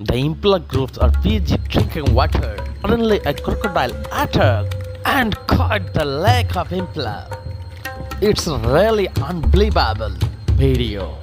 The Impala groups are busy drinking water. Suddenly, a crocodile attacked and caught the leg of Impala. It's really unbelievable video.